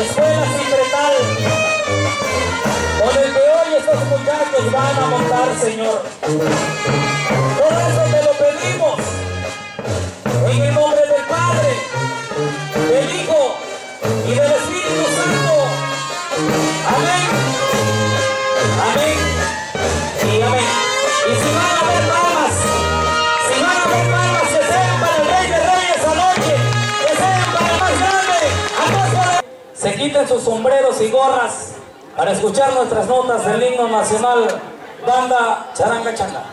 Escuela Cipretal. Con el hoy estos muchachos van a montar, Señor. Todo eso te lo pedimos. Se quiten sus sombreros y gorras para escuchar nuestras notas del himno nacional, banda Charanga Changa.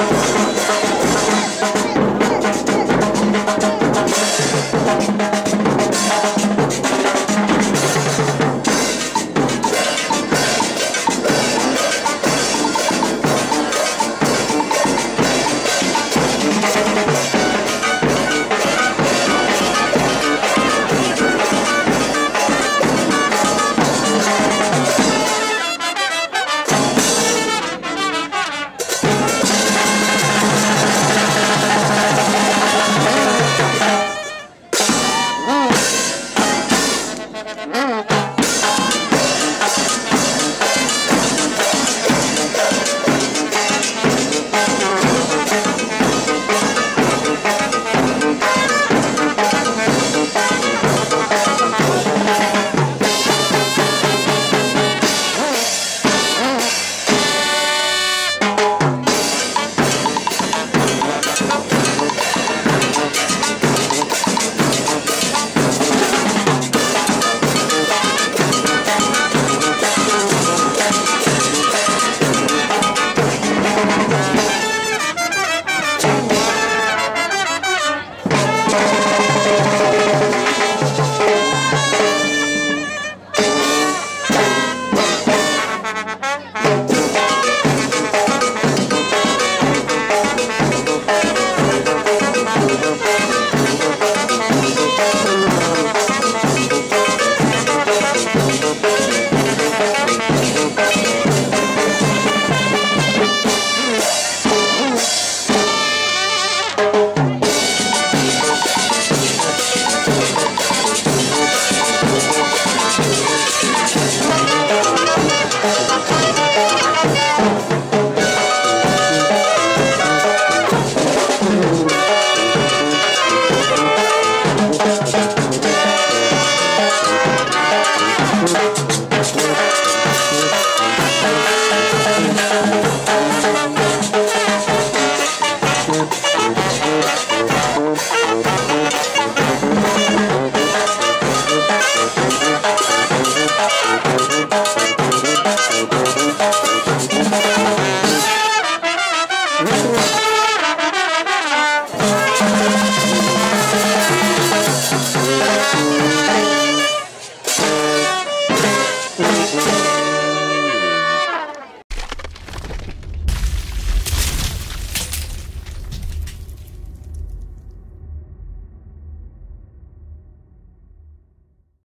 Thank